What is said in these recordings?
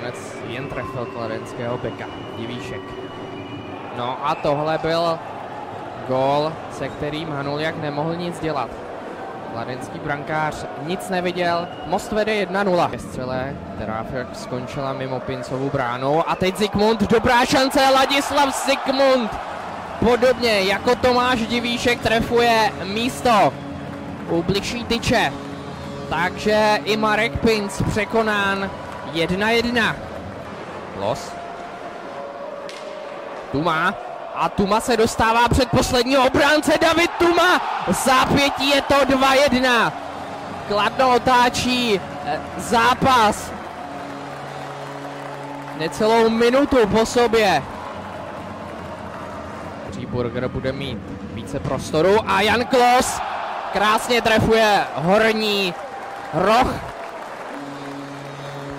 Nakonec jen trefil kladenského beka. Divíšek. No a tohle byl gól, se kterým Hanuliak nemohl nic dělat. Kladenský brankář nic neviděl, Most vede 1-0. Střele, která skončila mimo Pincovu bránu. A teď Zikmund, dobrá šance, Ladislav Zikmund. Podobně jako Tomáš Divíšek trefuje místo u bližší tyče. Takže i Marek Pinc překonán 1-1. Los. Tuma. A Tuma se dostává před posledního obránce David Tuma. Zápětí je to 2-1. Kladno otáčí eh, zápas. Necelou minutu po sobě. Říburger bude mít více prostoru a Jan Klos krásně trefuje horní roh.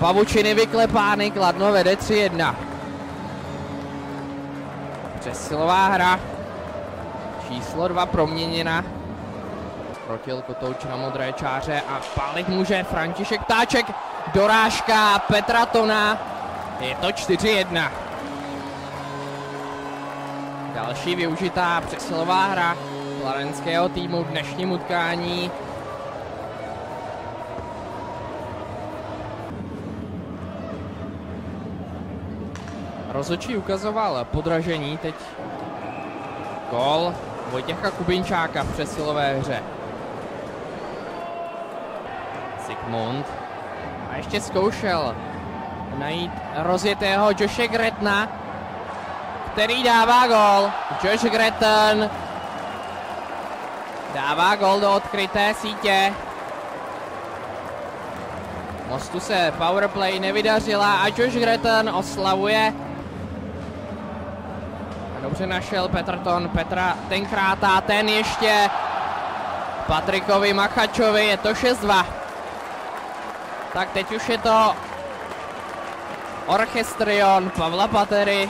Pavučiny vyklepány, Kladno vede 3-1. Přesilová hra. Číslo 2 proměněna. Krotil Kotouč na modré čáře a pálit může František Táček. Dorážka Petra Tona. Je to 4-1. Další využitá přesilová hra kladenského týmu v dnešním utkání. Rozočí ukazoval podražení, teď gol Vojtěcha Kubinčáka v přesilové hře. Sigmund. A ještě zkoušel najít rozjetého Joshe Gretna, který dává gol. Josh Gretton dává gol do odkryté sítě. Mostu se powerplay nevydařila a Josh Gretton oslavuje Dobře našel Petrton, Petra tenkrát a ten ještě Patrikovi Machačovi, je to 6-2. Tak teď už je to Orchestrion Pavla Patery